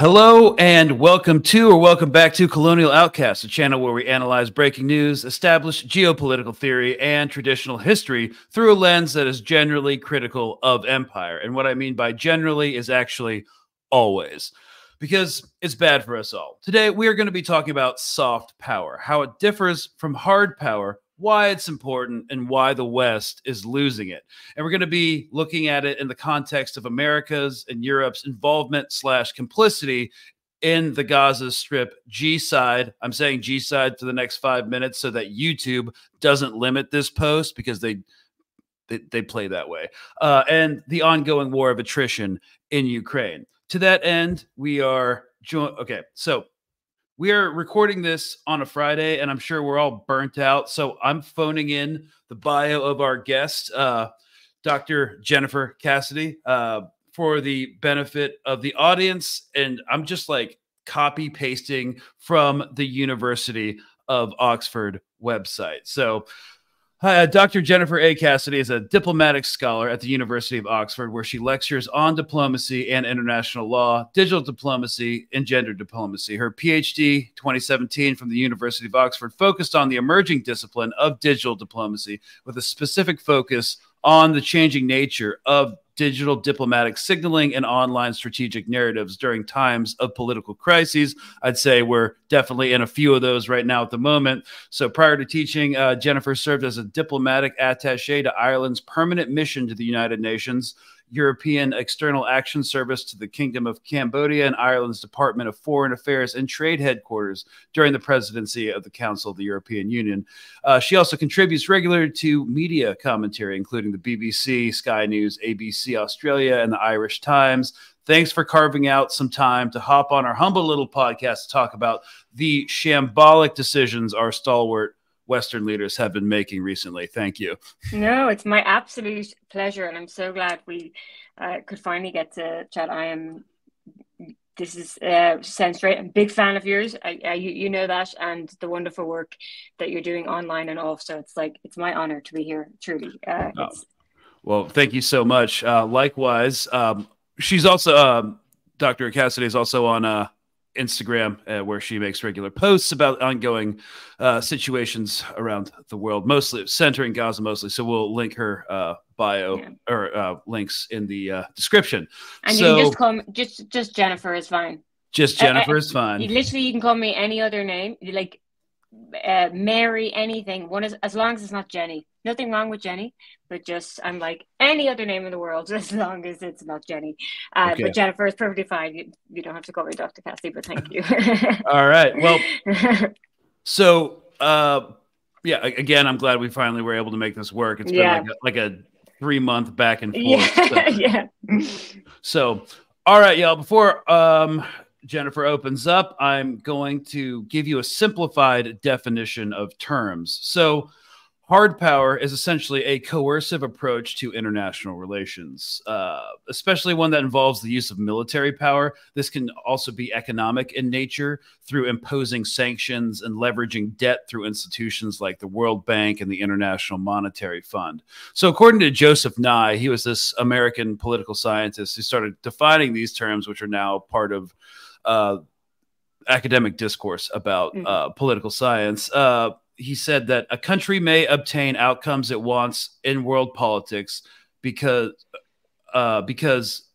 Hello and welcome to or welcome back to Colonial Outcasts, a channel where we analyze breaking news, establish geopolitical theory, and traditional history through a lens that is generally critical of empire. And what I mean by generally is actually always, because it's bad for us all. Today, we are going to be talking about soft power, how it differs from hard power why it's important and why the West is losing it. And we're going to be looking at it in the context of America's and Europe's involvement slash complicity in the Gaza Strip G side. I'm saying G side for the next five minutes so that YouTube doesn't limit this post because they they, they play that way. Uh, and the ongoing war of attrition in Ukraine. To that end, we are joined. Okay, so we are recording this on a Friday, and I'm sure we're all burnt out. So I'm phoning in the bio of our guest, uh, Dr. Jennifer Cassidy, uh, for the benefit of the audience. And I'm just like copy pasting from the University of Oxford website. So Hi, uh, Dr. Jennifer A. Cassidy is a diplomatic scholar at the University of Oxford, where she lectures on diplomacy and international law, digital diplomacy, and gender diplomacy. Her PhD 2017 from the University of Oxford focused on the emerging discipline of digital diplomacy with a specific focus on the changing nature of digital diplomatic signaling and online strategic narratives during times of political crises. I'd say we're definitely in a few of those right now at the moment. So prior to teaching, uh, Jennifer served as a diplomatic attache to Ireland's permanent mission to the United Nations. European External Action Service to the Kingdom of Cambodia and Ireland's Department of Foreign Affairs and Trade headquarters during the presidency of the Council of the European Union. Uh, she also contributes regularly to media commentary, including the BBC, Sky News, ABC Australia, and the Irish Times. Thanks for carving out some time to hop on our humble little podcast to talk about the shambolic decisions our stalwart Western leaders have been making recently. Thank you. No, it's my absolute pleasure, and I'm so glad we uh, could finally get to chat. I am. This is uh, sounds straight. I'm a big fan of yours. I, I, you, you know that, and the wonderful work that you're doing online and off. So it's like it's my honor to be here. Truly. Uh, oh. Well, thank you so much. Uh, likewise, um, she's also um, Dr. Cassidy is also on uh, Instagram, uh, where she makes regular posts about ongoing uh, situations around the world, mostly centering Gaza, mostly. So we'll link her uh, bio yeah. or uh, links in the uh, description. And so, you can just call me just just Jennifer is fine. Just Jennifer is fine. literally, you can call me any other name, like uh, Mary, anything. One is as long as it's not Jenny. Nothing wrong with Jenny, but just I'm like any other name in the world as long as it's not Jenny. Uh, okay. But Jennifer is perfectly fine. You, you don't have to call me Dr. Cassie, but thank you. All right. Well, so uh, yeah, again, I'm glad we finally were able to make this work. It's been yeah. like, a, like a three month back and forth. Yeah. So. yeah. So, all right, y'all. Before um, Jennifer opens up, I'm going to give you a simplified definition of terms. So, hard power is essentially a coercive approach to international relations, uh, especially one that involves the use of military power. This can also be economic in nature through imposing sanctions and leveraging debt through institutions like the World Bank and the International Monetary Fund. So, according to Joseph Nye, he was this American political scientist who started defining these terms, which are now part of uh, academic discourse about mm. uh, political science. He said that a country may obtain outcomes it wants in world politics because uh, because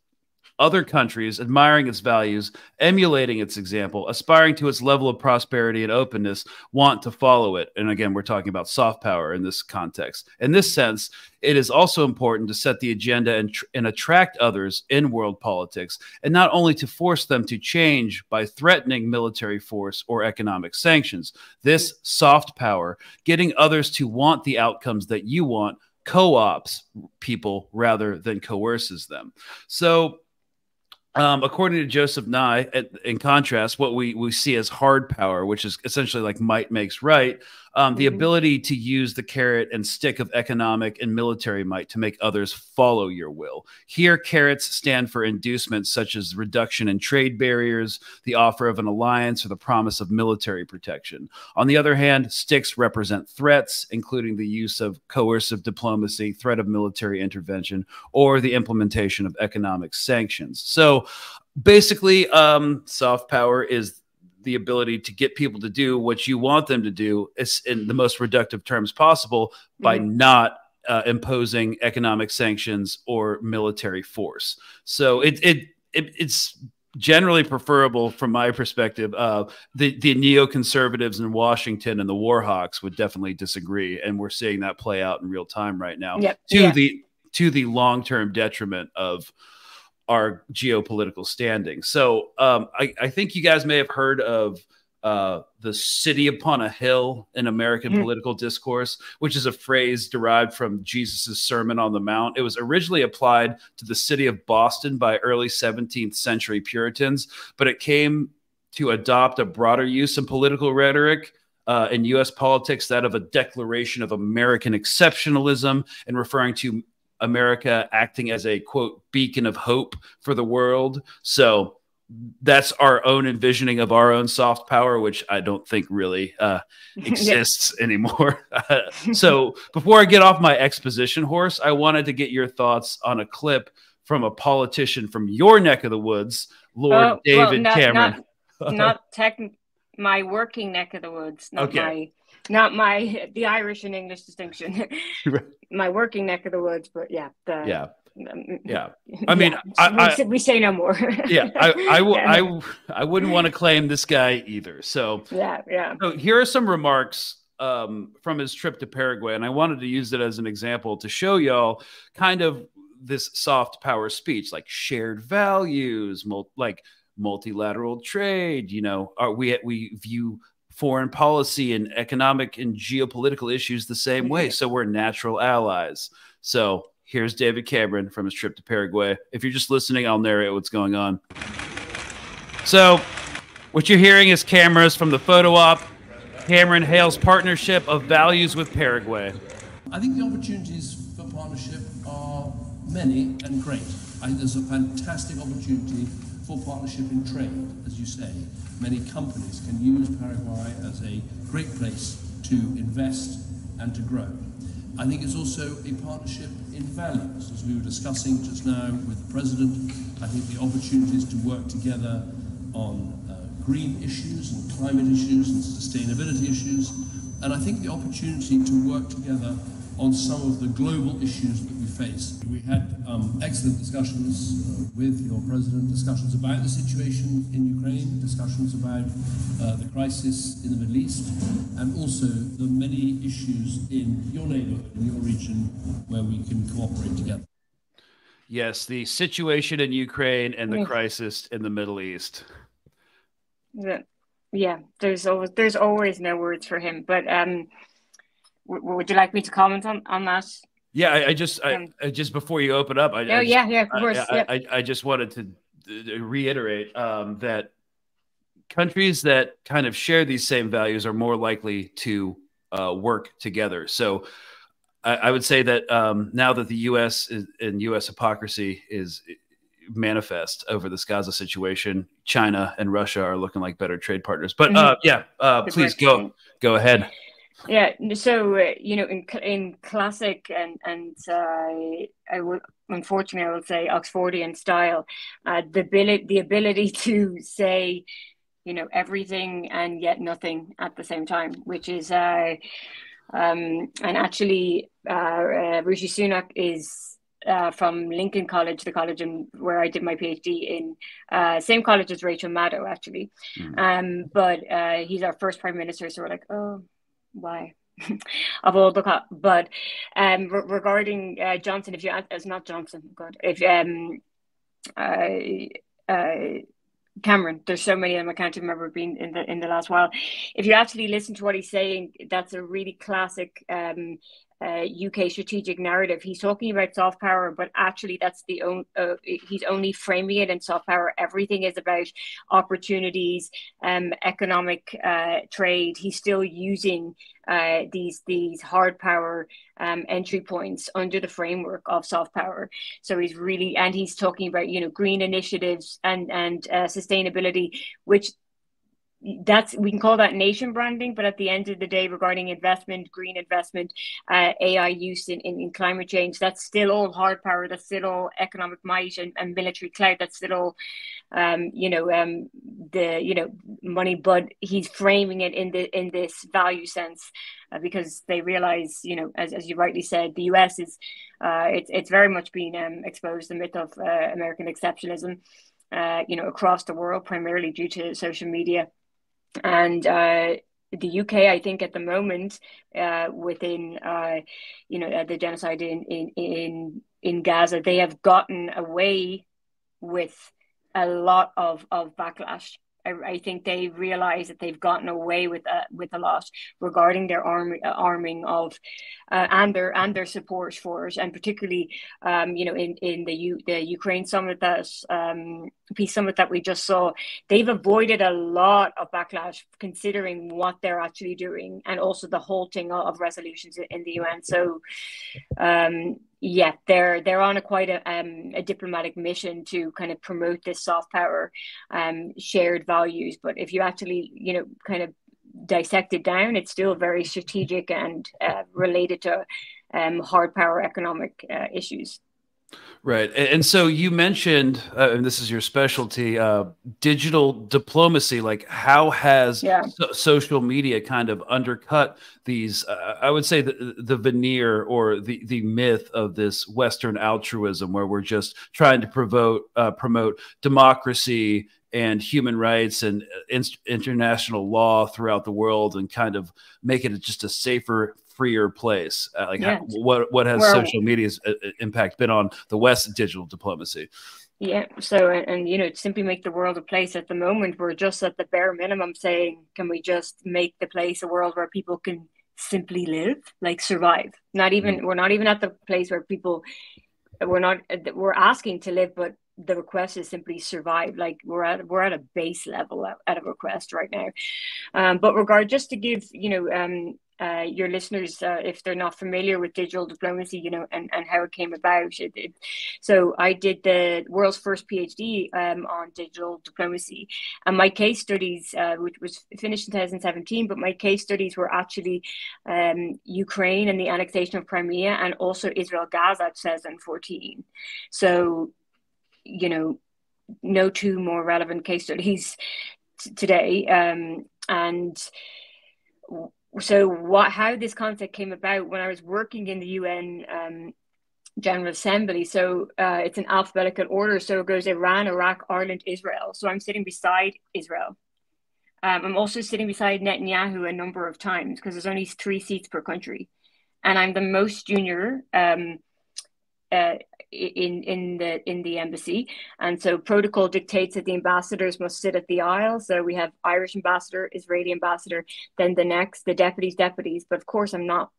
other countries admiring its values, emulating its example, aspiring to its level of prosperity and openness, want to follow it. And again, we're talking about soft power in this context. In this sense, it is also important to set the agenda and, and attract others in world politics, and not only to force them to change by threatening military force or economic sanctions. This soft power, getting others to want the outcomes that you want, co ops people rather than coerces them. So, um, according to Joseph Nye, in contrast, what we, we see as hard power, which is essentially like might makes right, um, the mm-hmm. ability to use the carrot and stick of economic and military might to make others follow your will. Here, carrots stand for inducements such as reduction in trade barriers, the offer of an alliance, or the promise of military protection. On the other hand, sticks represent threats, including the use of coercive diplomacy, threat of military intervention, or the implementation of economic sanctions. So, basically, um, soft power is the ability to get people to do what you want them to do is in the most reductive terms possible by mm-hmm. not uh, imposing economic sanctions or military force. So it, it, it it's generally preferable from my perspective. Uh, the the neoconservatives in Washington and the Warhawks would definitely disagree, and we're seeing that play out in real time right now. Yep. To yeah. the to the long term detriment of our geopolitical standing. So um, I, I think you guys may have heard of uh, the city upon a hill in American mm. political discourse, which is a phrase derived from Jesus' Sermon on the Mount. It was originally applied to the city of Boston by early 17th century Puritans, but it came to adopt a broader use in political rhetoric. Uh, in U.S. politics, that of a declaration of American exceptionalism and referring to America acting as a quote beacon of hope for the world. So that's our own envisioning of our own soft power, which I don't think really uh, exists anymore. so before I get off my exposition horse, I wanted to get your thoughts on a clip from a politician from your neck of the woods, Lord oh, David well, not, Cameron. Not, not tech, my working neck of the woods, not okay. my not my the Irish and English distinction. my working neck of the woods, but yeah, the, yeah. Um, yeah, I mean, yeah. I, we, I, we, say no more. yeah, I, I, w- yeah. I, I wouldn't want to claim this guy either. So yeah, yeah. So here are some remarks um, from his trip to Paraguay, and I wanted to use it as an example to show y'all kind of this soft power speech, like shared values, mul- like multilateral trade. You know, are we we view foreign policy and economic and geopolitical issues the same way. So we're natural allies. So here's David Cameron from his trip to Paraguay. If you're just listening, I'll narrate what's going on. So what you're hearing is cameras from the photo op. Cameron hails partnership of values with Paraguay. I think the opportunities for partnership are many and great. I think there's a fantastic opportunity for partnership in trade, as you say. Many companies can use Paraguay as a great place to invest and to grow. I think it's also a partnership in values, as we were discussing just now with the President. I think the opportunities to work together on uh, green issues and climate issues and sustainability issues, and I think the opportunity to work together on some of the global issues face. We had um, excellent discussions uh, with your president, discussions about the situation in Ukraine, discussions about uh, the crisis in the Middle East, and also the many issues in your neighborhood, in your region, where we can cooperate together. Yes, the situation in Ukraine and the crisis in the Middle East. Yeah, yeah. There's always there's always no words for him, but um, would you like me to comment on, on that? Yeah, I, I just, um, I, just before you open up, I, oh I yeah, yeah, of course. I, yep. I, I, just wanted to reiterate um, that countries that kind of share these same values are more likely to uh, work together. So I, would say that um, now that the U.S. Is, and U.S. hypocrisy is manifest over this Gaza situation, China and Russia are looking like better trade partners. But mm-hmm. uh, yeah, uh, please go go ahead. Yeah, so uh, you know, in in classic and and uh, I would unfortunately I would say Oxfordian style, uh, the ability the ability to say, you know, everything and yet nothing at the same time, which is uh, um, and actually uh, uh, Rishi Sunak is uh, from Lincoln College, the college in, where I did my PhD in, uh, same college as Rachel Maddow, actually. Mm. Um, but uh, he's our first prime minister, so we're like, oh, why? Of all the but um re- regarding uh, Johnson if you it's not Johnson God if um uh, uh Cameron there's so many of them I can't remember being in the in the last while. If you actually listen to what he's saying that's a really classic um uh, UK strategic narrative. He's talking about soft power, but actually, that's the only. Uh, he's only framing it in soft power. Everything is about opportunities, um, economic uh, trade. He's still using uh, these these hard power um, entry points under the framework of soft power. So he's really and he's talking about you know green initiatives and and uh, sustainability, which that's we can call that nation branding but at the end of the day regarding investment green investment uh, ai use in, in, in, climate change that's still all hard power that's still all economic might and, and military clout that's still all um, you know, um, the you know money, but he's framing it in the in this value sense uh, because they realize, you know, as, as you rightly said, the U.S. is uh, it's it's very much been um, exposed the myth of uh, American exceptionalism, uh, you know, across the world, primarily due to social media, and uh, the UK, I think, at the moment, uh, within uh, you know uh, the genocide in in in in Gaza, they have gotten away with a lot of of backlash. I, I think they realize that they've gotten away with uh, with a lot regarding their arm, uh, arming of uh, and their and their support for and particularly um, you know in in the U, the Ukraine summit that um, peace summit that we just saw, they've avoided a lot of backlash considering what they're actually doing, and also the halting of resolutions in the UN. So. Um, yeah, they're they're on a quite a, um, a diplomatic mission to kind of promote this soft power, um, shared values. But if you actually, you know, kind of dissect it down, it's still very strategic and uh, related to um, hard power economic uh, issues. Right. And so you mentioned, uh, and this is your specialty, uh, digital diplomacy. Like, how has yeah. so- social media kind of undercut these? Uh, I would say the, the veneer or the, the myth of this Western altruism, where we're just trying to promote, uh, promote democracy and human rights and uh, in- international law throughout the world and kind of make it just a safer freer place? Uh, like, how, what what has social media's uh, uh, impact been on the West digital diplomacy? Yeah. So, and, and, you know, simply make the world a place at the moment, we're just at the bare minimum saying, can we just make the place a world where people can simply live, like survive? Not even, mm-hmm. we're not even at the place where people, we're not, we're asking to live, but the request is simply survive. Like we're at we're at a base level at, at a request right now. Um, but regard just to give you know um, uh, your listeners, uh, if they're not familiar with digital diplomacy, you know, and, and how it came about. It, it, so I did the world's first PhD um, on digital diplomacy, and my case studies, uh, which was finished in 2017, but my case studies were actually um, Ukraine and the annexation of Crimea, and also Israel Gaza 2014. So, you know, no two more relevant case studies t- today, um, and so what how this concept came about when I was working in the UN um, General Assembly. So uh, it's an alphabetical order. So it goes Iran, Iraq, Ireland, Israel. So I'm sitting beside Israel. Um, I'm also sitting beside Netanyahu a number of times because there's only three seats per country, and I'm the most junior um, uh, in in the in the embassy. And so protocol dictates that the ambassadors must sit at the aisle. So we have irish ambassador israeli ambassador then the next the deputies deputies. But of course i'm not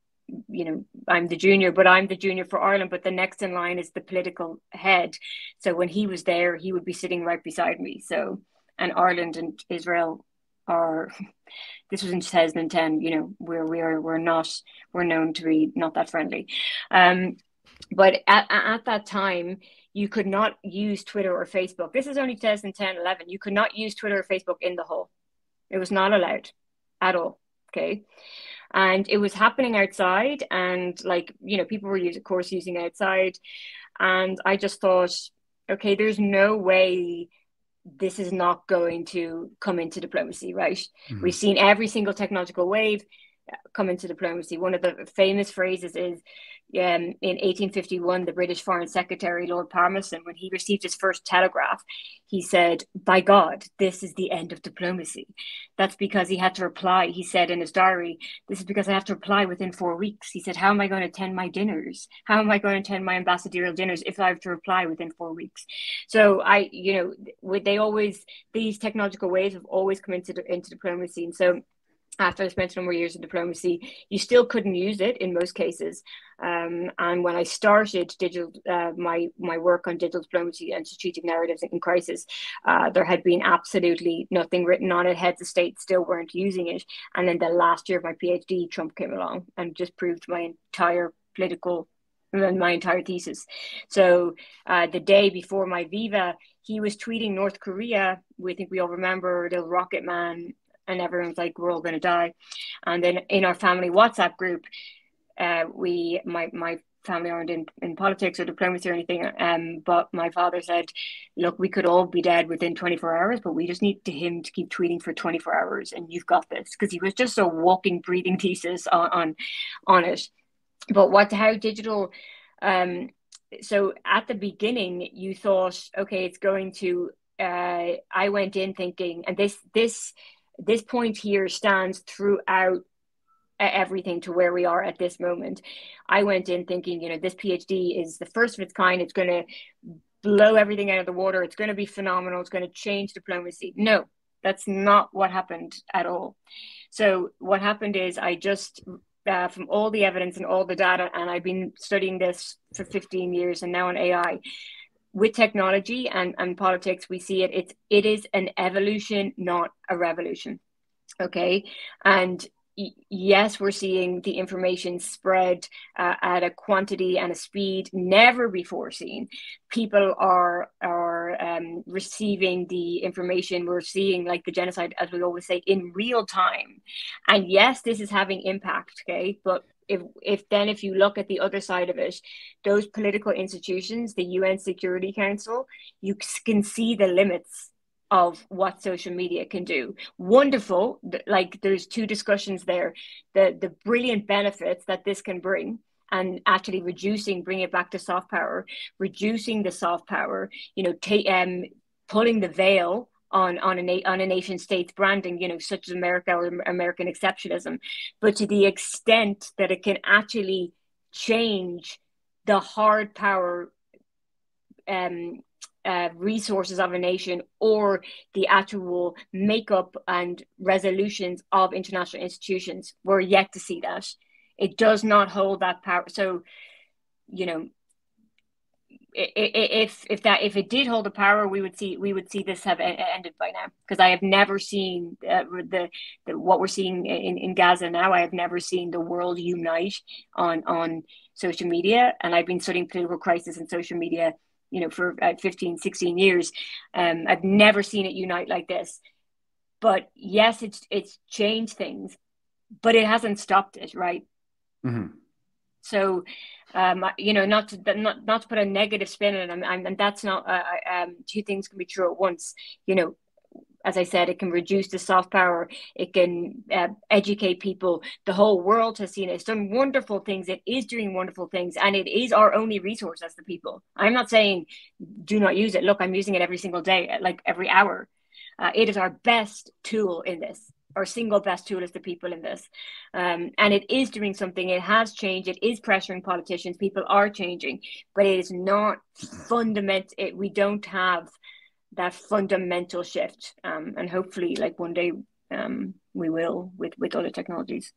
you know i'm the junior but i'm the junior for ireland. But the next in line is the political head. So when he was there he would be sitting right beside me. So and ireland and israel are this was in 2010 you know we're we're we're not we're known to be not that friendly. Um but at, at that time you could not use twitter or facebook. This is only 2010 11 you could not use twitter or facebook in the hall it was not allowed at all okay? And it was happening outside and like you know people were using of course using outside. And i just thought okay there's no way this is not going to come into diplomacy right? Mm-hmm. we've seen every single technological wave come into diplomacy. One of the famous phrases is um, in 1851, the British Foreign Secretary, Lord Palmerston, when he received his first telegraph, he said, By God, this is the end of diplomacy. That's because he had to reply. He said in his diary, This is because I have to reply within four weeks. He said, How am I going to attend my dinners? How am I going to attend my ambassadorial dinners if I have to reply within four weeks? So I, you know, they always, these technological ways have always come into, into diplomacy. And so after I spent number of years in diplomacy, you still couldn't use it in most cases. Um, and when I started digital, uh, my my work on digital diplomacy and strategic narratives in crisis, uh, there had been absolutely nothing written on it. Heads of state still weren't using it. And then the last year of my PhD, Trump came along and just proved my entire political my entire thesis. So uh, the day before my Viva, he was tweeting North Korea. We think we all remember the Rocket Man and everyone's like, we're all going to die. And then in our family WhatsApp group, uh, we my my family aren't in, in politics or diplomacy or anything. Um, but my father said, look, we could all be dead within 24 hours, but we just need to him to keep tweeting for 24 hours and you've got this. Because he was just a walking, breathing thesis on, on, on it. But what, how digital, um, so at the beginning you thought, okay, it's going to, uh, I went in thinking, and this, this, this point here stands throughout everything to where we are at this moment. I went in thinking, you know, this PhD is the first of its kind. It's going to blow everything out of the water. It's going to be phenomenal. It's going to change diplomacy. No, that's not what happened at all. So what happened is I just uh, from all the evidence and all the data, and I've been studying this for 15 years, and now on AI. With technology and, and politics, we see it. It's it is an evolution, not a revolution. Okay, and yes, we're seeing the information spread uh, at a quantity and a speed never before seen. People are are um, receiving the information. We're seeing like the genocide, as we always say, in real time. And yes, this is having impact. Okay, but if if then if you look at the other side of it, those political institutions, the UN Security Council, you can see the limits of what social media can do. Wonderful. Like there's two discussions there. The the brilliant benefits that this can bring and actually reducing, bring it back to soft power, reducing the soft power, you know, take um pulling the veil on on a on a nation state's branding, you know, such as America or American exceptionalism, but to the extent that it can actually change the hard power um, uh, resources of a nation or the actual makeup and resolutions of international institutions. We're yet to see that. It does not hold that power. So, you know, if if that if it did hold the power, we would see we would see this have ended by now. Because I have never seen uh, the, the what we're seeing in, in Gaza now. I have never seen the world unite on on social media, and I've been studying political crisis and social media you know, for uh, 15, 16 years. Um, I've never seen it unite like this. But yes, it's it's changed things, but it hasn't stopped it, right? Mm-hmm. So, um, you know, not to not not to put a negative spin on it, and, and that's not. Uh, um, two things can be true at once. You know, as I said, it can reduce the soft power. It can uh, educate people. The whole world has seen it. Done wonderful things. It is doing wonderful things, and it is our only resource as the people. I'm not saying do not use it. Look, I'm using it every single day, like every hour. Uh, it is our best tool in this. Our single best tool is the people in this, um, and it is doing something. It has changed. It is pressuring politicians. People are changing, but it is not fundamental. We don't have that fundamental shift um, and hopefully like one day um, we will with with other technologies.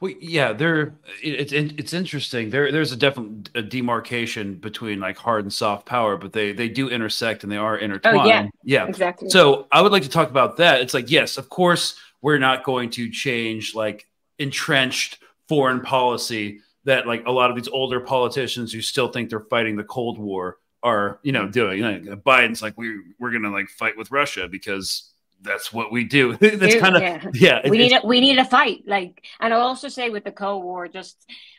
Well yeah there it's it's interesting. There there's a definite a demarcation between like hard and soft power but they they do intersect and they are intertwined. Oh, yeah. Yeah. Exactly. So i would like to talk about that. It's like yes of course we're not going to change like entrenched foreign policy that like a lot of these older politicians who still think they're fighting the cold war are you know doing. Know, Biden's like we we're gonna like fight with Russia because that's what we do. that's kind of yeah. yeah we need a, we need a fight. Like, and I'll also say with the Cold War, just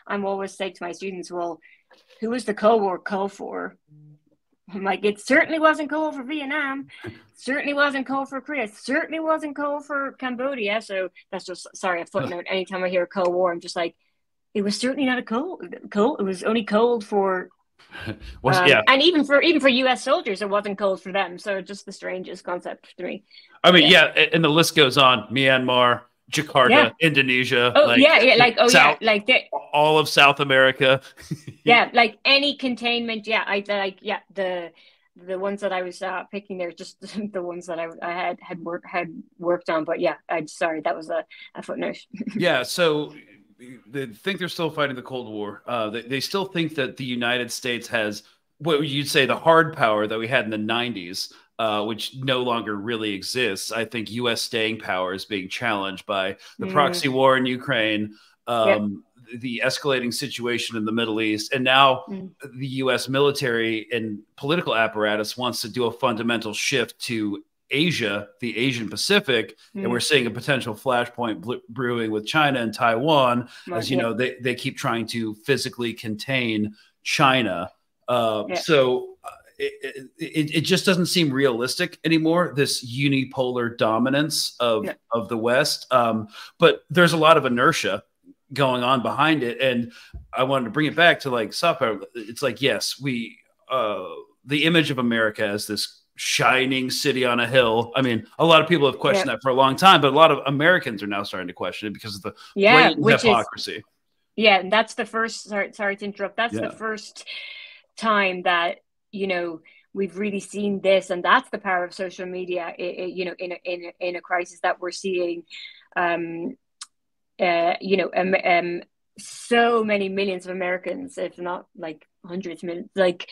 I'm always say to my students, well, who was the Cold War cold for? I'm like, it certainly wasn't cold for Vietnam. certainly wasn't cold for Korea. Certainly wasn't cold for Cambodia. So that's just sorry a footnote. Anytime I hear Cold War, I'm just like, it was certainly not a cold. Cold. It was only cold for was, um, yeah, and even for even for U.S. soldiers, it wasn't cold for them. So just the strangest concept to me. I mean, yeah, yeah and the list goes on: Myanmar, Jakarta, yeah. Indonesia. Oh like, yeah, yeah, like oh South, yeah, like they, all of South America. yeah, like any containment. Yeah, I like yeah the the ones that I was uh, picking there, just the ones that I, I had had worked had worked on. But yeah, I'm sorry, that was a, a footnote. yeah, so they think they're still fighting the Cold War. Uh, they, they still think that the United States has what you'd say the hard power that we had in the 90s, uh, which no longer really exists. I think U.S. staying power is being challenged by the mm. proxy war in Ukraine, um, yep. the escalating situation in the Middle East, and now mm. the U.S. military and political apparatus wants to do a fundamental shift to Asia, the Asian Pacific, mm. and we're seeing a potential flashpoint brewing with China and Taiwan. Right. As you know, they, they keep trying to physically contain China. Uh, yeah. So uh, it, it, it, just doesn't seem realistic anymore. This unipolar dominance of yeah. of the West, um, but there's a lot of inertia going on behind it, and I wanted to bring it back to like soft power. It's like yes, we uh, the image of America as this shining city on a hill. I mean, a lot of people have questioned yeah. that for a long time, but a lot of Americans are now starting to question it because of the yeah, hypocrisy. Is, yeah, that's the first. Sorry, sorry to interrupt. That's yeah. the first time that you know we've really seen this, and that's the power of social media. It, it, you know, in a, in a, in a crisis that we're seeing, um, uh, you know, um, um, so many millions of Americans, if not like hundreds of millions, like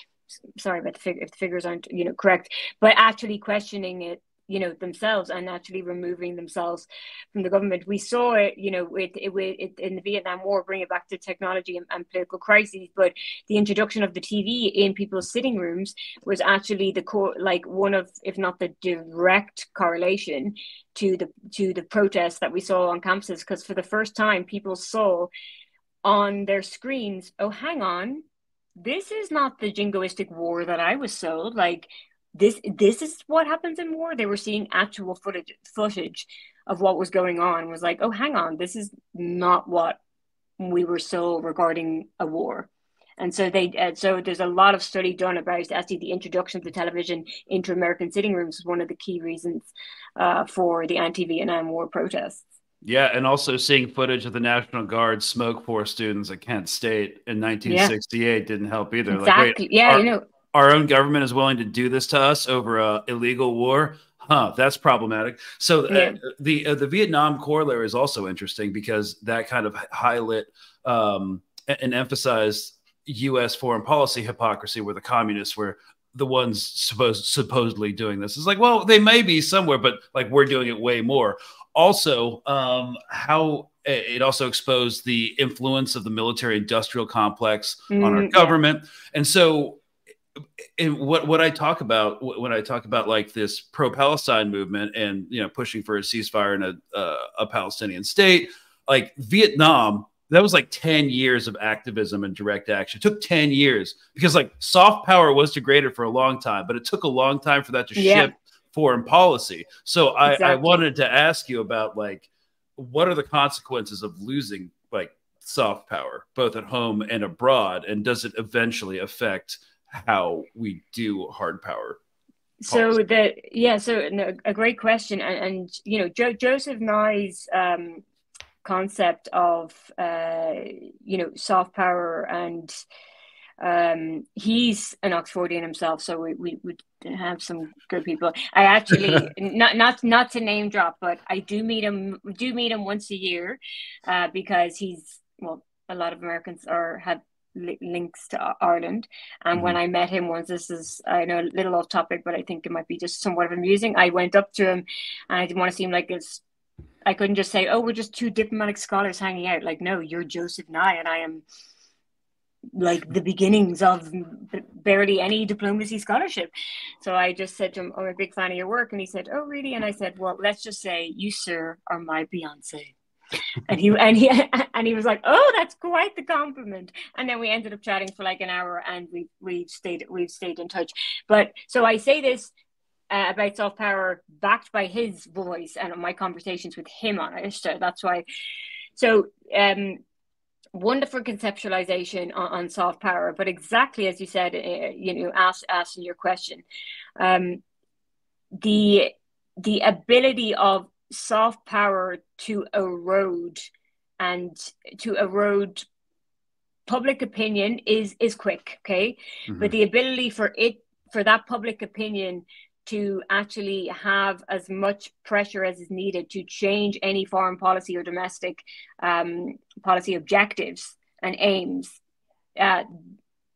sorry about the figure if the figures aren't you know correct but actually questioning it you know themselves and actually removing themselves from the government. We saw it you know with it, it, in the vietnam war bring it back to technology and, and, political crises but the introduction of the tv in people's sitting rooms was actually the core like one of if not the direct correlation to the to the protests that we saw on campuses because for the first time people saw on their screens oh hang on this is not the jingoistic war that I was sold. Like this, this is what happens in war. They were seeing actual footage, footage of what was going on. Was like, oh, hang on, this is not what we were sold regarding a war. And so they, uh, so there's a lot of study done about actually the introduction of the television into American sitting rooms was one of the key reasons uh, for the anti-Vietnam War protests. Yeah, and also seeing footage of the National Guard smoke four students at Kent State in 1968 yeah. didn't help either. Exactly. Like, wait, yeah, our, you know, our own government is willing to do this to us over a illegal war. Huh, that's problematic. So uh, yeah. uh, the uh, the Vietnam corollary is also interesting because that kind of highlight um, and emphasized U.S. foreign policy hypocrisy, where the communists were the ones supposed supposedly doing this. It's like, well, they may be somewhere, but like we're doing it way more also um, how it also exposed the influence of the military industrial complex mm, on our mm, government and so and what what I talk about when I talk about like this pro Palestine movement and you know pushing for a ceasefire in a uh, a Palestinian state, like Vietnam, that was like ten years of activism and direct action. It took ten years because like soft power was degraded for a long time, but it took a long time for that to yeah. shift foreign policy. So I, exactly. I wanted to ask you about like what are the consequences of losing like soft power both at home and abroad, and does it eventually affect how we do hard power? So the yeah, so no, a great question, and, and you know jo- Joseph Nye's um, concept of uh, you know soft power and um, he's an Oxfordian himself, so we, we would have some good people. I actually not not not to name drop, but I do meet him do meet him once a year uh, because he's well, a lot of Americans are have li- links to Ireland, and mm-hmm. when I met him once, this is I know a little off topic, but I think it might be just somewhat of amusing. I went up to him, and I didn't want to seem like it's. I couldn't just say, "Oh, we're just two diplomatic scholars hanging out." Like, no, you're Joseph Nye, and I am like the beginnings of barely any diplomacy scholarship. So I just said to him, "Oh, I'm a big fan of your work," and he said, "Oh, really?" And I said, "Well, let's just say you, sir, are my Beyonce." and he and he and he was like, "Oh, that's quite the compliment." And then we ended up chatting for like an hour, and we we stayed we've stayed in touch. But so I say this uh, about soft power, backed by his voice and my conversations with him on it. So that's why. So um, wonderful conceptualization on, on, soft power, but exactly as you said, uh, you know, ask, asking your question, um, the the ability of soft power to erode and to erode public opinion is is quick, okay, mm-hmm. but the ability for it for that public opinion to actually have as much pressure as is needed to change any foreign policy or domestic um, policy objectives and aims. Uh,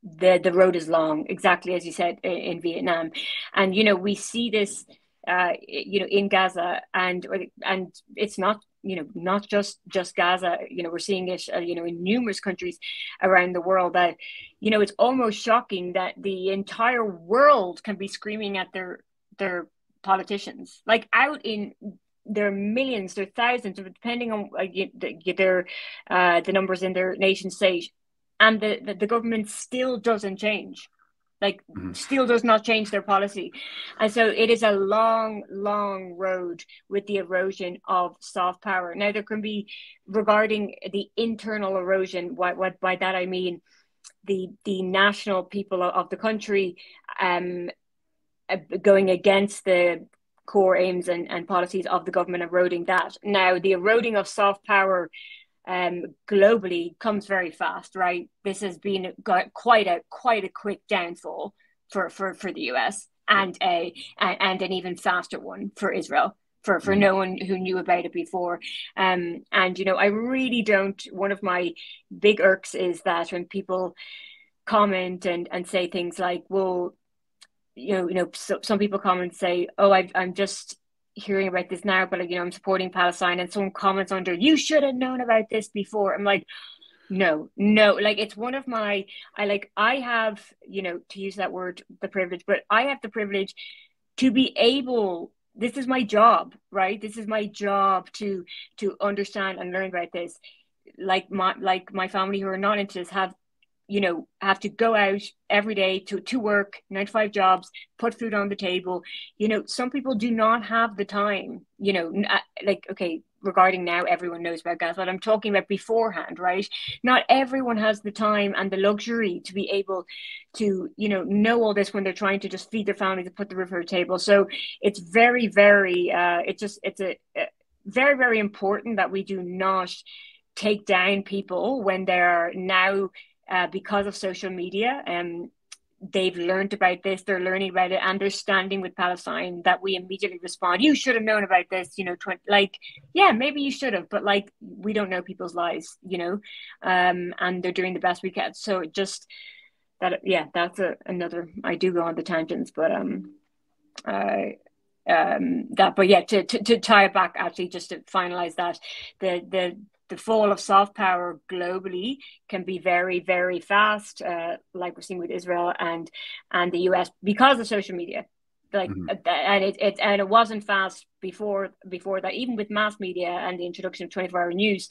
the the road is long, exactly as you said in, in Vietnam, and you know we see this, uh, you know, in Gaza, and and it's not you know not just just Gaza. You know we're seeing it, uh, you know, in numerous countries around the world. That you know it's almost shocking that the entire world can be screaming at their their politicians. Like out in there are millions, there are thousands, depending on uh, their uh, the numbers in their nation state, and the, the, the government still doesn't change like mm-hmm. still does not change their policy and so it is a long long road with the erosion of soft power now there can be regarding the internal erosion what, what by that i mean the the national people of the country um going against the core aims and, and policies of the government eroding that now the eroding of soft power um, globally comes very fast, right? This has been quite a quite a quick downfall for for for the US and a and, an even faster one for Israel for for mm-hmm. no one who knew about it before. Um, and you know, I really don't. One of my big irks is that when people comment and and say things like, "Well, you know, you know, so, some people come and say, "Oh, I, I'm just hearing about this now, but you know, I'm supporting Palestine and someone comments under, you should have known about this before. I'm like, no, no, like it's one of my, I like, I have, you know, to use that word, the privilege, but I have the privilege to be able, this is my job, right? This is my job to, to understand and learn about this. Like my, like my family who are not into this have you know have to go out every day to to work nine to five jobs put food on the table. You know some people do not have the time you know uh, like okay regarding now everyone knows about Gaza but i'm talking about beforehand right? Not everyone has the time and the luxury to be able to you know know all this when they're trying to just feed their family to put the the table. So it's very very uh it's just it's a, a very very important that we do not take down people when they're now uh, because of social media. Um, they've learned about this, they're learning about it, understanding with Palestine that we immediately respond, you should have known about this, you know, 20, like, yeah, maybe you should have, but like, we don't know people's lives, you know, um, and they're doing the best we can. So it just that, yeah, that's a, another, I do go on the tangents, but, um, I, um that but yeah to, to to tie it back actually just to finalize that the the the fall of soft power globally can be very, very fast, uh, like we're seeing with Israel and and the US because of social media. Like mm-hmm. Uh, and it, it and it wasn't fast before before that, even with mass media and the introduction of 24 hour news.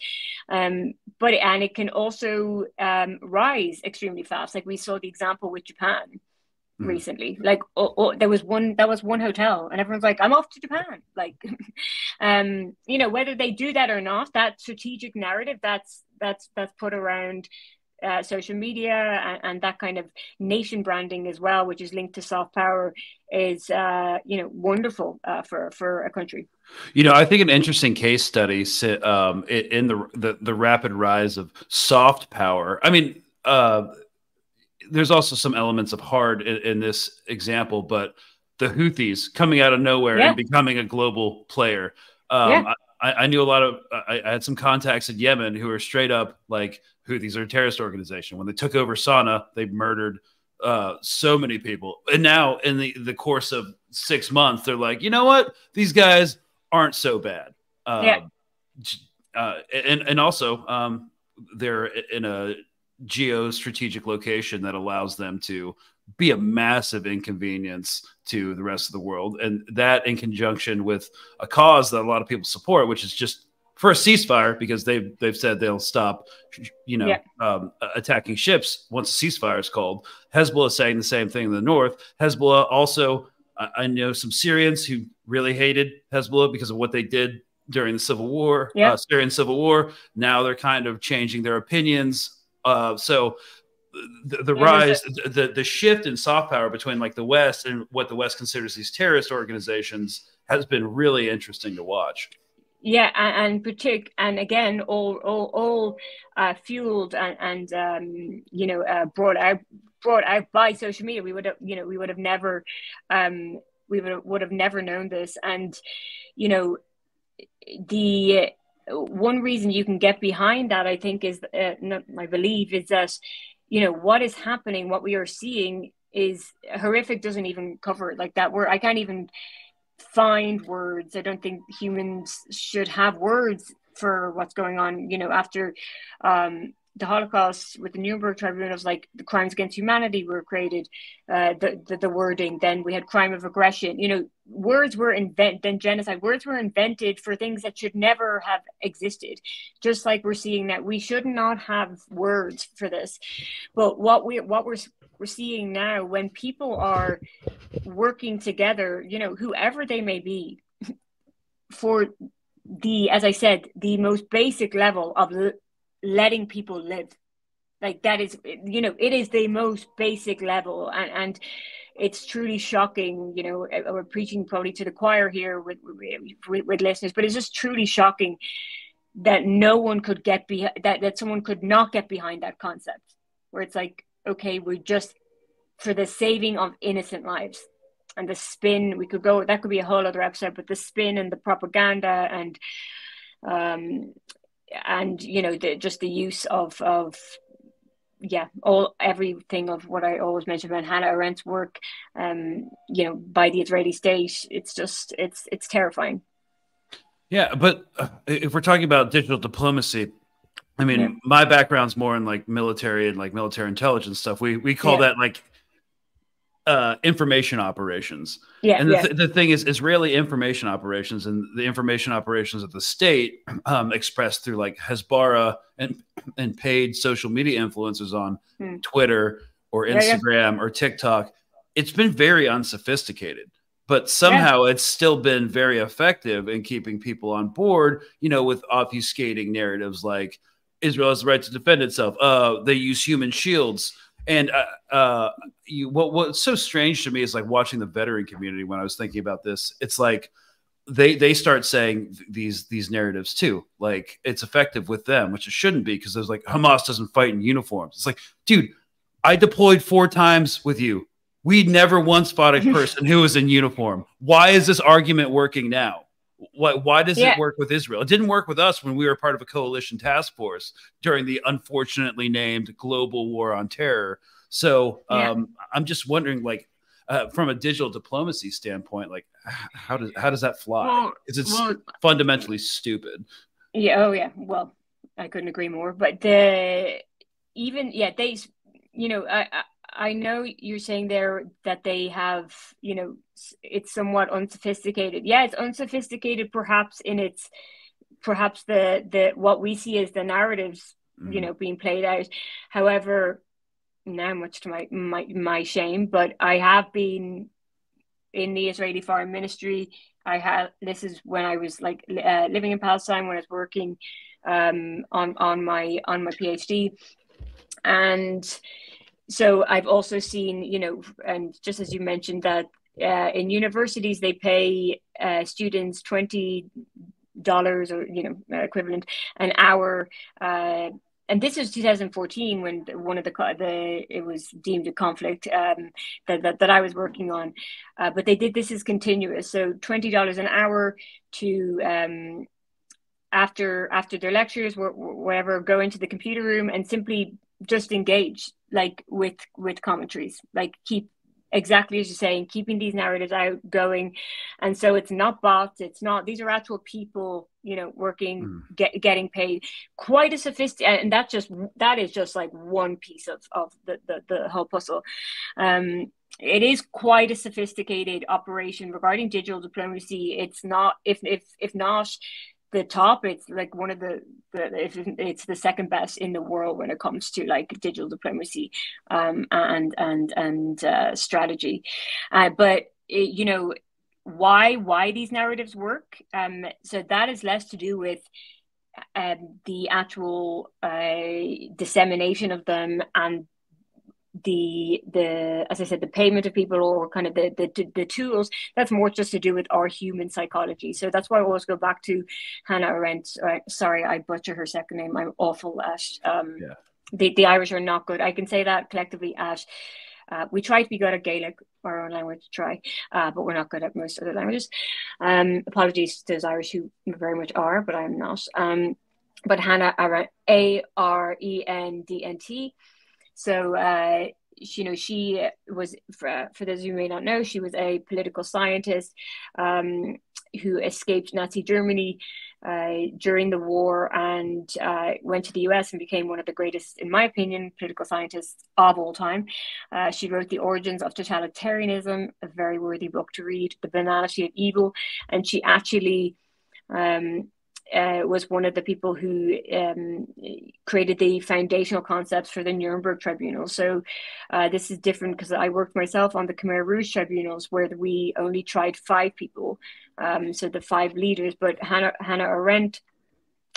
Um, but and it can also um, rise extremely fast. Like we saw the example with Japan mm. recently. Like, oh, oh, there was one that was one hotel, and everyone's like, "I'm off to Japan." Like, um, you know, whether they do that or not, that strategic narrative that's that's that's put around uh, social media and, and, that kind of nation branding as well, which is linked to soft power, is uh, you know wonderful uh, for for a country. You know, I think an interesting case study um, in the, the the rapid rise of soft power. I mean. There's also some elements of hard in, in, this example, but the Houthis coming out of nowhere yeah. and becoming a global player. Um, yeah. I, I, knew a lot of, I, I, had some contacts in Yemen who are straight up like Houthis are a terrorist organization. When they took over Sana'a, they murdered uh, so many people. And now, in the, the course of six months, they're like, you know what? These guys aren't so bad. Uh, yeah. Uh, and, and also, um, they're in a geostrategic location that allows them to be a massive inconvenience to the rest of the world. And that, in conjunction with a cause that a lot of people support, which is just for a ceasefire, because they've they've said they'll stop, you know, yeah. um, attacking ships once a ceasefire is called. Hezbollah is saying the same thing in the north. Hezbollah also, I know some Syrians who really hated Hezbollah because of what they did during the civil war, yeah. uh, Syrian civil war. Now they're kind of changing their opinions uh, so the, the rise, the the shift in soft power between like the West and what the West considers these terrorist organizations has been really interesting to watch. Yeah, and, and partic- and again, all all all uh, fueled and, and um, you know uh, brought out brought out by social media. We would have you know we would have never um, we would have, would have never known this, and you know the one reason you can get behind that, I think, is uh, my belief is that you know what is happening, what we are seeing is horrific. Doesn't even cover it like that. Where I can't even find words. I don't think humans should have words for what's going on. You know, after um, the Holocaust with the Nuremberg tribunals, like the crimes against humanity were created, uh, the, the, the wording. Then we had crime of aggression. You know, words were invented. Then genocide. Words were invented for things that should never have existed. Just like we're seeing that we should not have words for this. But what we what we're we're seeing now when people are working together, you know, whoever they may be, for the as I said, the most basic level of letting people live. Like that is you know it is the most basic level and and it's truly shocking you know we're preaching probably to the choir here with, with, with listeners but it's just truly shocking that no one could get behind that that someone could not get behind that concept where it's like okay we're just for the saving of innocent lives and the spin we could go that could be a whole other episode but the spin and the propaganda and um and you know the just the use of of yeah all everything of what i always mention about hannah arendt's work um you know by the israeli state it's just it's it's terrifying yeah but uh, if we're talking about digital diplomacy i mean yeah. my background's more in like military and like military intelligence stuff we we call yeah. that like uh, information operations. Yeah, and the, yeah. th- the thing is, Israeli information operations and the information operations of the state um, expressed through like Hasbara and and paid social media influencers on hmm. Twitter or Instagram yeah. or TikTok. It's been very unsophisticated, but somehow it's still been very effective in keeping people on board. You know, with obfuscating narratives like Israel has the right to defend itself. Uh, they use human shields and uh, uh, you, what what's so strange to me is like watching the veteran community when I was thinking about this. It's like they they start saying these these narratives too. Like it's effective with them, which it shouldn't be because there's like Hamas doesn't fight in uniforms. It's like, dude, I deployed four times with you. We never once fought a person who was in uniform. Why is this argument working now? Why, why does yeah. it work with Israel? It didn't work with us when we were part of a coalition task force during the unfortunately named global war on terror. So um, yeah. I'm just wondering, like, uh, from a digital diplomacy standpoint, like, how does how does that fly? Well, it's well, fundamentally stupid. Yeah. Oh, yeah. Well, I couldn't agree more. But the even yeah, they, you know, I, I know you're saying there that they have, you know, it's somewhat unsophisticated. Yeah, it's unsophisticated, perhaps in its, perhaps the the what we see as the narratives, mm. you know, being played out. However, now much to my my my shame, but I have been in the Israeli Foreign Ministry. I had this is when I was like uh, living in Palestine when I was working um, on on my on my PhD, and so I've also seen, you know, and just as you mentioned that uh, in universities they pay uh, students twenty dollars or you know equivalent an hour. Uh, and this was 2014 when one of the the it was deemed a conflict um, that, that, that I was working on, uh, but they did this as continuous. So twenty dollars an hour to um, after after their lectures, whatever, go into the computer room and simply just engage like with with commentaries. Like keep exactly as you're saying keeping these narratives out going. And so it's not bots it's not these are actual people you know working mm. get, getting paid. Quite a sophisticated and that just that is just like one piece of of the the, the whole puzzle. Um it is quite a sophisticated operation regarding digital diplomacy. It's not if if if not the top it's like one of the, the it's the second best in the world when it comes to like digital diplomacy um, and and and uh, strategy. Uh, but it, you know why why these narratives work? Um, so that is less to do with um, the actual uh, dissemination of them and the the as I said the payment of people or kind of the the the tools that's more just to do with our human psychology. So that's why I always go back to Hannah Arendt. Sorry, I butcher her second name. I'm awful at. Um, yeah. The the Irish are not good. I can say that collectively at. Uh, we try to be good at Gaelic, our own language, try, uh, but we're not good at most other languages. Um, apologies to those Irish who very much are, but I'm not. Um, but Hannah Arendt, A R E N D N T. So, uh, you know, she was, for, for those who may not know, she was a political scientist um, who escaped Nazi Germany uh, during the war and uh, went to the US and became one of the greatest, in my opinion, political scientists of all time. Uh, she wrote The Origins of Totalitarianism, a very worthy book to read, The Banality of Evil, and she actually um, uh, was one of the people who um, created the foundational concepts for the Nuremberg Tribunal. So uh, this is different because I worked myself on the Khmer Rouge tribunals where we only tried five people, um, so the five leaders. But Hannah, Hannah Arendt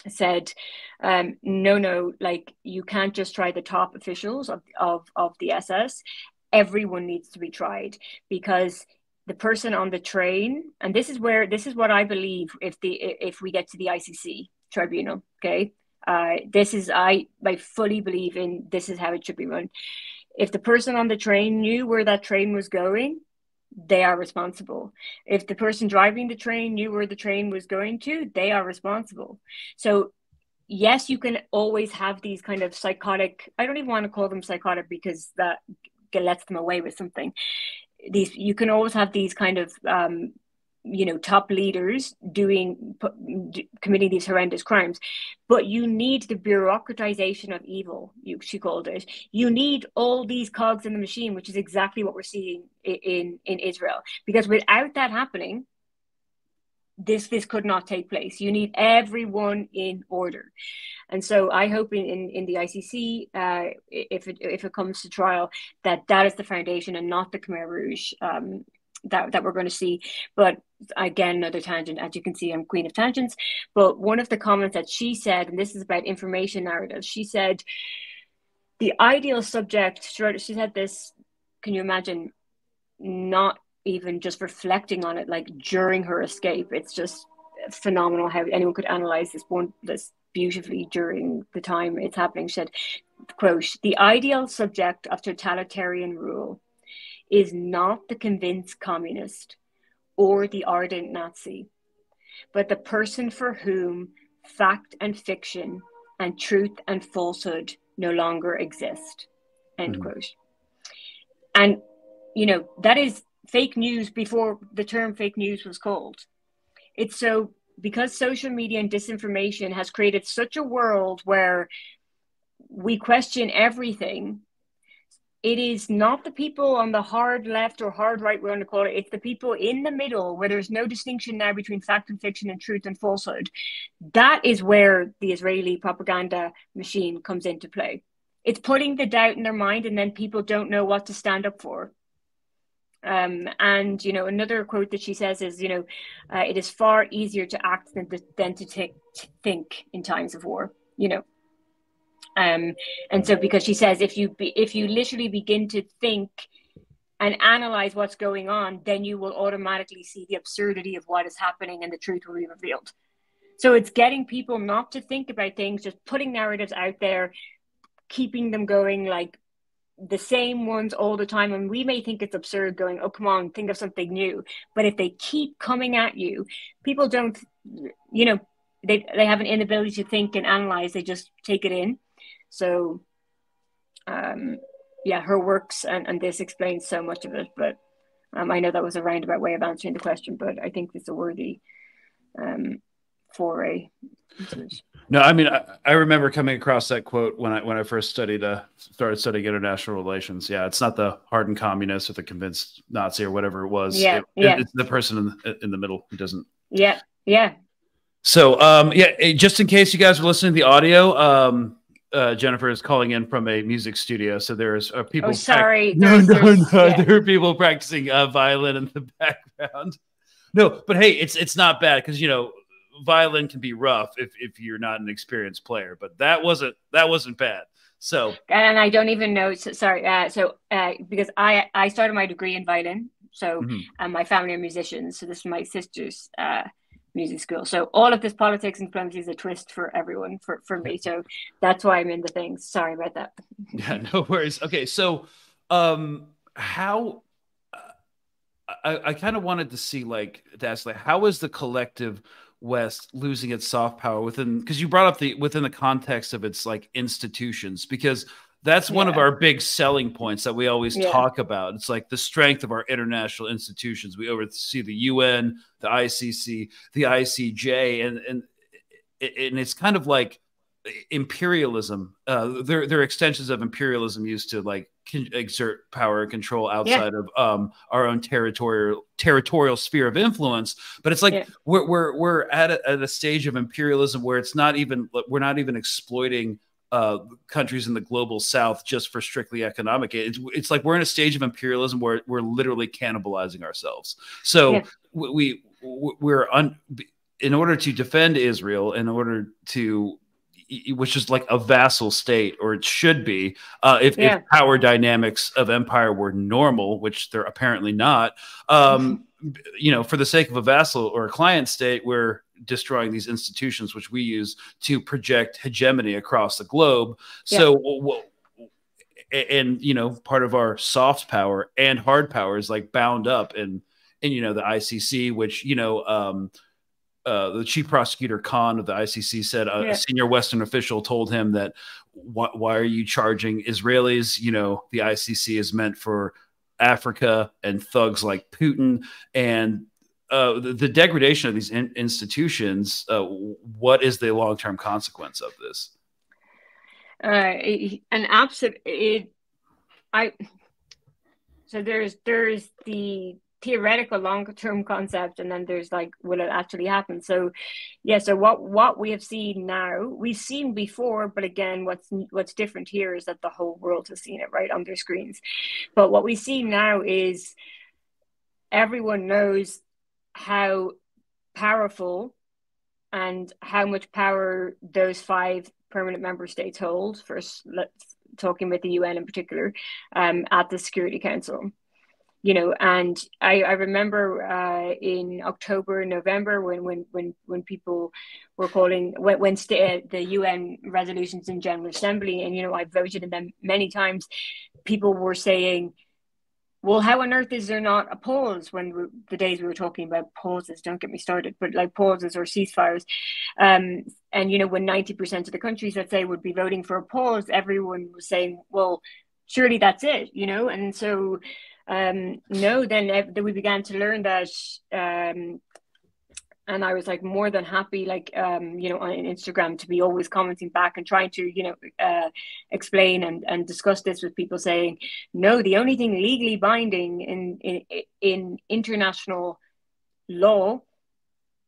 said, um, no, no, like you can't just try the top officials of, of, of the SS. Everyone needs to be tried because the person on the train and this is where this is what i believe if the if we get to the icc tribunal okay? Uh, this is i i fully believe in this is how it should be run. If the person on the train knew where that train was going they are responsible. If the person driving the train knew where the train was going to they are responsible. So yes you can always have these kind of psychotic i don't even want to call them psychotic because that lets them away with something these you can always have these kind of um, you know top leaders doing committing these horrendous crimes but you need the bureaucratization of evil you, she called it. You need all these cogs in the machine which is exactly what we're seeing in in, in israel. Because without that happening this this could not take place. You need everyone in order. And so i hope in in, in the icc uh, if it if it comes to trial that that is the foundation and not the khmer rouge um, that, that we're going to see. But again another tangent as you can see i'm queen of tangents. But one of the comments that she said and this is about information narratives she said the ideal subject she said this can you imagine not even just reflecting on it like during her escape it's just phenomenal how anyone could analyze this one this beautifully during the time it's happening she said quote the ideal subject of totalitarian rule is not the convinced communist or the ardent nazi but the person for whom fact and fiction and truth and falsehood no longer exist end mm-hmm. quote and you know that is fake news before the term fake news was called. It's so because social media and disinformation has created such a world where we question everything. It is not the people on the hard left or hard right, we're going to call it. It's the people in the middle where there's no distinction now between fact and fiction and truth and falsehood. That is where the Israeli propaganda machine comes into play. It's putting the doubt in their mind, and then people don't know what to stand up for. Um, and you know, another quote that she says is, you know, uh, it is far easier to act than to, than to, t- to think in times of war. You know, um, and so because she says if you be, if you literally begin to think and analyze what's going on, then you will automatically see the absurdity of what is happening and the truth will be revealed. So it's getting people not to think about things, just putting narratives out there, keeping them going, like the same ones all the time and we may think it's absurd going oh come on think of something new. But if they keep coming at you people don't you know they they have an inability to think and analyze they just take it in. So um yeah her works and, and this explains so much of it but um, i know that was a roundabout way of answering the question but i think it's a worthy um foray no, I mean, I, I, remember coming across that quote when I when I first studied uh, started studying international relations. Yeah, it's not the hardened communist or the convinced Nazi or whatever it was. Yeah, it, yeah. It, it's the person in the, in the middle who doesn't. Yeah, yeah. So, um, yeah, eh, just in case you guys are listening to the audio, um, uh, Jennifer is calling in from a music studio, so there's uh, people. Oh, sorry. no, no, no. Yeah. There are people practicing uh, violin in the background. No, but hey, it's it's not bad because you know violin can be rough if, if you're not an experienced player, but that wasn't that wasn't bad. So and I don't even know. So, sorry, uh, so uh, because I I started my degree in violin, so mm-hmm. um, my family are musicians. So this is my sister's uh, music school. So all of this politics and diplomacy is a twist for everyone for for me. So that's why I'm in the things. Sorry about that. Yeah, no worries. Okay, so um, how I, I kind of wanted to see like to ask like how is the collective West losing its soft power within because you brought up the within the context of its like institutions because that's one yeah. of our big selling points that we always yeah. talk about. It's like the strength of our international institutions. We oversee the UN, the ICC, the ICJ, and and and it's kind of like imperialism. Uh, they're they're extensions of imperialism used to like exert power and control outside yeah. of um, our own territorial territorial sphere of influence. But it's like yeah. we're we're we're at a, at a stage of imperialism where it's not even we're not even exploiting uh, countries in the global south just for strictly economic. It's, it's like we're in a stage of imperialism where we're literally cannibalizing ourselves. So yeah. we, we we're un, in order to defend Israel, in order to which is like a vassal state, or it should be, uh, if, yeah. if, power dynamics of empire were normal, which they're apparently not. Um, you know, for the sake of a vassal or a client state, we're destroying these institutions, which we use to project hegemony across the globe. Yeah. So, and you know, part of our soft power and hard power is like bound up in, in you know, the ICC, which you know. Um, uh, the chief prosecutor Khan of the ICC said a, yeah. a senior Western official told him that why, why are you charging Israelis? You know, the ICC is meant for Africa and thugs like Putin and uh, the, the, degradation of these in, institutions. Uh, what is the long term consequence of this? Uh, an absolute. It, I. So there's there's the theoretical long term concept and then there's like will it actually happen? So yeah so what what we have seen now we've seen before but again what's what's different here is that the whole world has seen it right on their screens. But what we see now is everyone knows how powerful and how much power those five permanent member states hold first let's talking with the UN in particular um, at the Security Council you know and i i remember uh, in october november when when when when people were calling when, when st- the un resolutions in general assembly and you know i voted in them many times people were saying well how on earth is there not a pause when we, the days we were talking about pauses? Don't get me started but like pauses or ceasefires. Um, and you know when 90% of the countries let's say would be voting for a pause everyone was saying well surely that's it you know? And so um, no, then, then we began to learn that um, and I was like more than happy, like um, you know, on Instagram to be always commenting back and trying to, you know, uh, explain and, and discuss this with people, saying, no, the only thing legally binding in in, in international law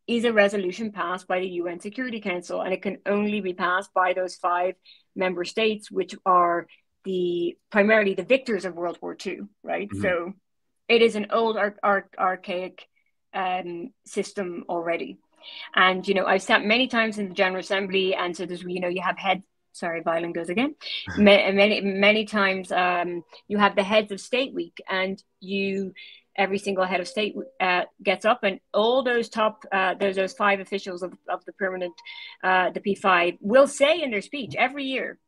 is a resolution passed by the UN Security Council, and it can only be passed by those five member states, which are the primarily the victors of World War II, right? Mm-hmm. So it is an old ar- ar- archaic um, system already. And you know, I've sat many times in the General Assembly, and so there's you know you have head. Sorry, violin goes again. many, many many times um, you have the heads of state week, and you every single head of state uh, gets up, and all those top uh, those those five officials of, of the permanent uh, the P five will say in their speech every year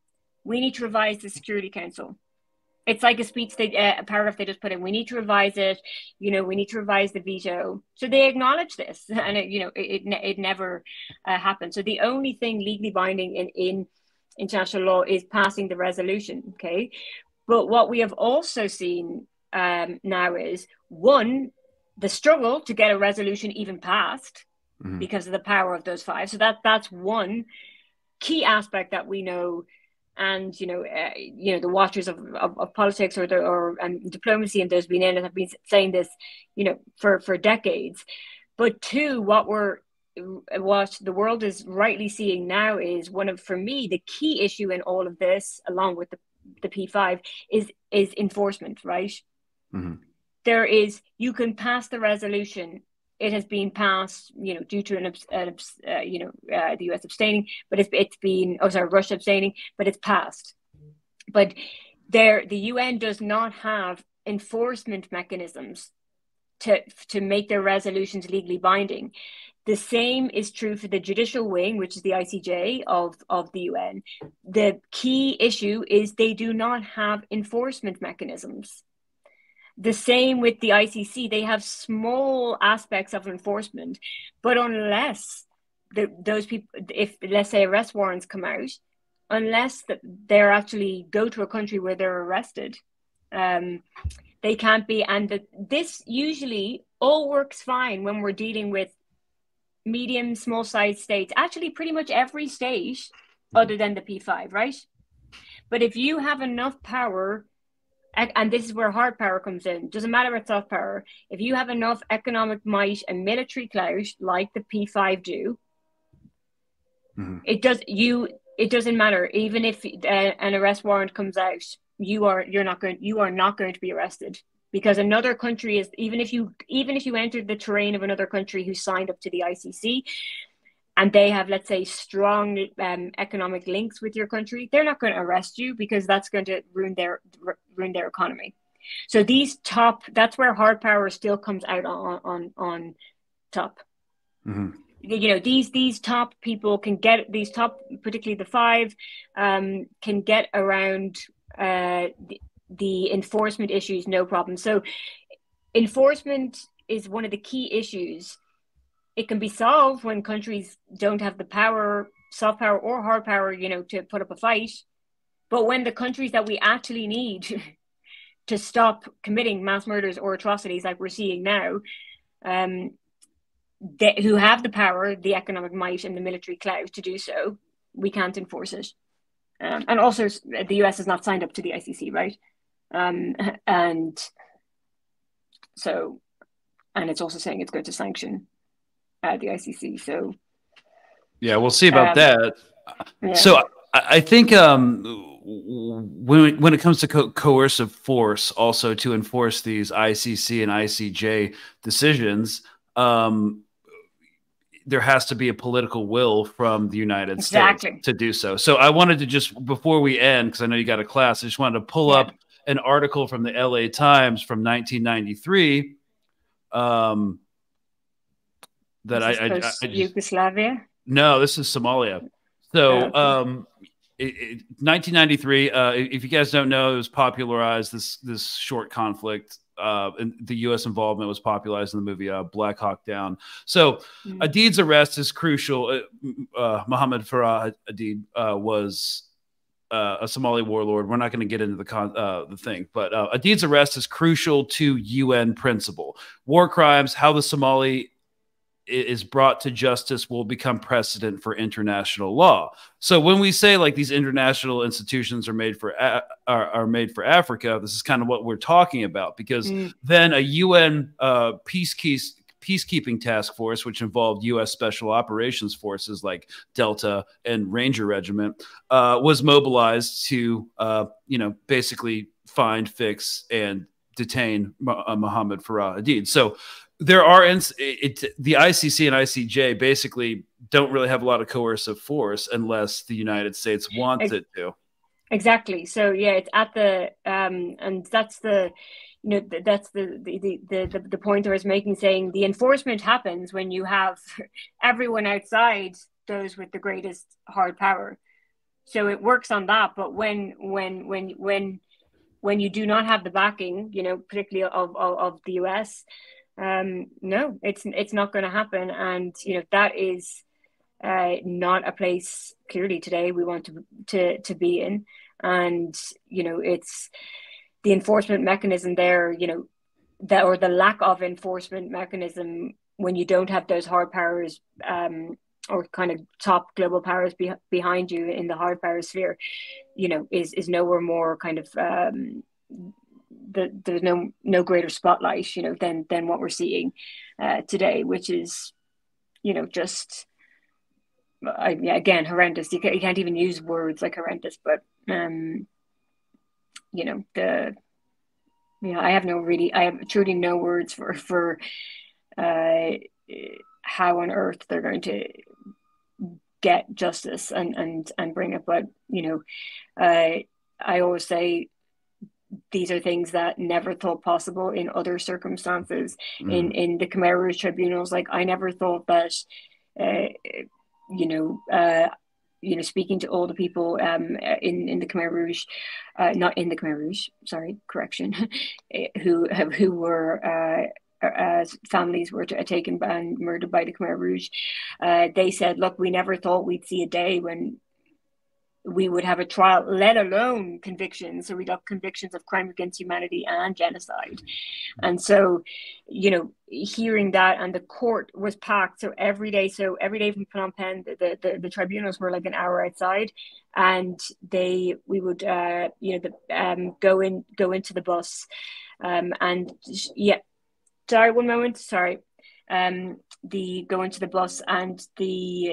we need to revise the Security Council. It's like a speech, they, uh, a paragraph they just put in. We need to revise it. You know, we need to revise the veto. So they acknowledge this, and it, you know, it it, it never uh, happened. So the only thing legally binding in in international law is passing the resolution. Okay, but what we have also seen um, now is one the struggle to get a resolution even passed mm-hmm. because of the power of those five. So that that's one key aspect that we know and you know, uh, you know, the watchers of, of, of, politics or the or um, diplomacy and those been in it have been saying this, you know, for for decades. But two, what we're what the world is rightly seeing now is one of, for me, the key issue in all of this, along with the the P5, is is enforcement. Right? Mm-hmm. There is you can pass the resolution it has been passed, you know, due to an, an uh, you know, uh, the U.S. abstaining, but it's it's been, oh sorry, Russia abstaining, but it's passed. But there, the UN does not have enforcement mechanisms to to make their resolutions legally binding. The same is true for the judicial wing, which is the ICJ of, of the UN. The key issue is they do not have enforcement mechanisms. The same with the ICC, they have small aspects of enforcement, but unless the, those people, if let's say arrest warrants come out, unless that they're actually go to a country where they're arrested, um, they can't be. And the, this usually all works fine when we're dealing with medium, small sized states, actually, pretty much every state mm-hmm. other than the P5, right? But if you have enough power, and this is where hard power comes in, doesn't matter about soft power, if you have enough economic might and military clout like the P5 do, mm-hmm. it does you it doesn't matter. Even if uh, an arrest warrant comes out you are you're not going you are not going to be arrested. Because another country is even if you even if you entered the terrain of another country who signed up to the ICC and they have let's say strong um, economic links with your country they're not going to arrest you because that's going to ruin their ruin their economy. So these top that's where hard power still comes out on on on top. Mm-hmm. you know these these top people can get these top particularly the five um, can get around uh, the, the enforcement issues no problem. So enforcement is one of the key issues it can be solved when countries don't have the power, soft power or hard power, you know, to put up a fight. But when the countries that we actually need to stop committing mass murders or atrocities like we're seeing now, um, they, who have the power, the economic might, and the military clout to do so, we can't enforce it. Um, and also, the US has not signed up to the ICC, right? Um, and so, and it's also saying it's going to sanction the ICC. So yeah, we'll see about um, that. Yeah. So I, I think um, when when it comes to co- coercive force, also to enforce these ICC and ICJ decisions. Um, there has to be a political will from the United exactly. States to do so. So I wanted to just before we end, because I know you got a class, I just wanted to pull yeah. up an article from the LA Times from 1993. Um, that I, I, I just, Yugoslavia. No, this is Somalia. So, oh, okay. um, it, it, 1993. Uh, if you guys don't know, it was popularized this this short conflict. Uh, and the U.S. involvement was popularized in the movie uh, Black Hawk Down. So, mm-hmm. Aidid's arrest is crucial. Uh, uh Mohammed Farah Aidid uh, was uh, a Somali warlord. We're not going to get into the con- uh, the thing, but uh, Aidid's arrest is crucial to UN principle. War crimes, how the Somali is brought to justice will become precedent for international law. So when we say like these international institutions are made for are, are made for Africa, this is kind of what we're talking about because mm. then a UN uh, peacekeeping peacekeeping task force, which involved U.S. Special Operations Forces like Delta and Ranger Regiment, uh, was mobilized to, uh, you know, basically find, fix, and detain uh, Mohammed Farah Aidid. So there are ins- it, it, the ICC and ICJ basically don't really have a lot of coercive force unless the United States wants it to. Exactly. So yeah, it's at the um, and that's the you know that's the the, the the the point I was making, saying the enforcement happens when you have everyone outside those with the greatest hard power. So it works on that, but when when when when when you do not have the backing, you know, particularly of of, of the US, um, no, it's it's not going to happen, and you know that is uh, not a place clearly today we want to to to be in, and you know it's the enforcement mechanism there, you know, that or the lack of enforcement mechanism when you don't have those hard powers um, or kind of top global powers be- behind you in the hard power sphere, you know, is is nowhere more kind of um, the, there's no no greater spotlight, you know, than than what we're seeing uh, today, which is, you know, just I, again horrendous. You, can, you can't even use words like horrendous, but um, you know the you know I have no really I have truly no words for for uh, how on earth they're going to get justice and and and bring it. But you know, uh, I always say these are things that never thought possible in other circumstances mm. in in the Khmer Rouge tribunals like I never thought that uh, you know uh, you know speaking to all the people um, in in the Khmer Rouge uh, not in the Khmer Rouge sorry correction who have who were uh, families were taken and murdered by the Khmer Rouge, uh, they said, "Look, we never thought we'd see a day when we would have a trial, let alone convictions. So we got convictions of crime against humanity and genocide. And so, you know, hearing that and the court was packed. So every day, so every day from Phnom Penh, the, the, the tribunals were like an hour outside and they, we would, uh, you know, the, um, go in, go into the bus. Um, and yeah, sorry, one moment. Sorry um, the going to the bus and the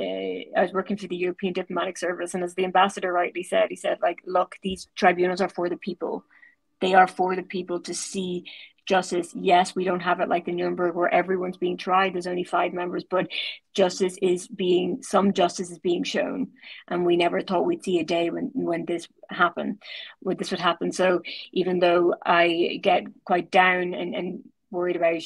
uh, I was working for the European Diplomatic Service, and as the ambassador rightly said, he said like, look, these tribunals are for the people. They are for the people to see justice. Yes, we don't have it like the Nuremberg where everyone's being tried. There's only five members, but justice is being some justice is being shown, and we never thought we'd see a day when when this happen, when this would happen. So even though I get quite down and and worried about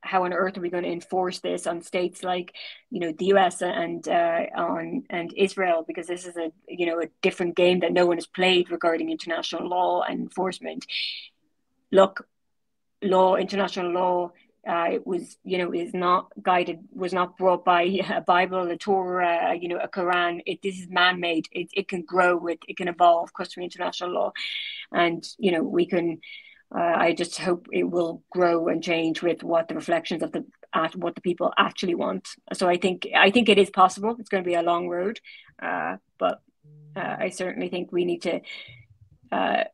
how on earth are we going to enforce this on states like you know the US and uh, on and Israel? Because this is a you know a different game that no one has played regarding international law and enforcement. Look law international law uh, it was you know is not guided was not brought by a bible a torah you know a quran. It this is man-made. It, it can grow it, it can evolve customary international law. And you know we can uh, I just hope it will grow and change with what the reflections of the at what the people actually want. So I think I think it is possible. It's going to be a long road, uh, but uh, I certainly think we need to uh,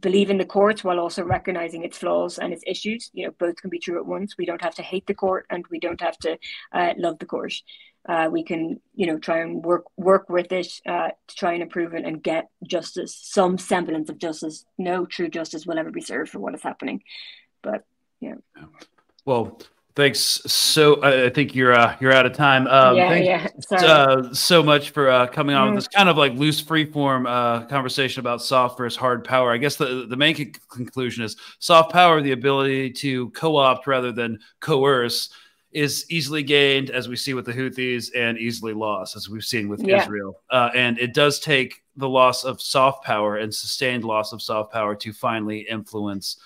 believe in the courts while also recognizing its flaws and its issues. You know, both can be true at once. We don't have to hate the court, and we don't have to uh, love the court uh, we can you know try and work work with it uh, to try and improve it and get justice some semblance of justice no true justice will ever be served for what is happening but yeah well thanks so i think you're uh, you're out of time um, yeah, yeah. Sorry. Uh, so much for uh, coming on mm. with this kind of like loose freeform uh, conversation about soft versus hard power i guess the, the main conclusion is soft power the ability to co-opt rather than coerce is easily gained, as we see with the Houthis, and easily lost, as we've seen with yeah. Israel. Uh, and it does take the loss of soft power and sustained loss of soft power to finally influence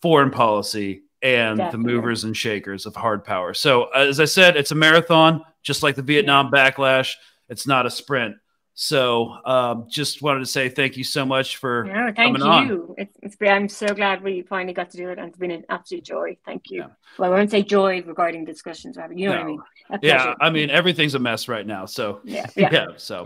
foreign policy and Definitely. the movers and shakers of hard power. So, as I said, it's a marathon, just like the Vietnam yeah. backlash. It's not a sprint. So, um, just wanted to say thank you so much for no, thank you. On. It's, it's been, I'm so glad we finally got to do it, and it's been an absolute joy. Thank you. Yeah. Well, I won't say joy regarding discussions, You know no. what I mean? Yeah, I mean everything's a mess right now. So yeah, yeah. yeah so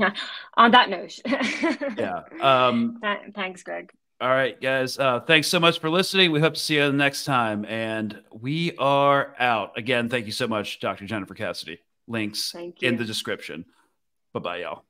on that note, yeah. Um, Th- thanks, Greg. All right, guys. Uh, thanks so much for listening. We hope to see you next time, and we are out again. Thank you so much, Dr. Jennifer Cassidy. Links in the description. Bye bye, y'all.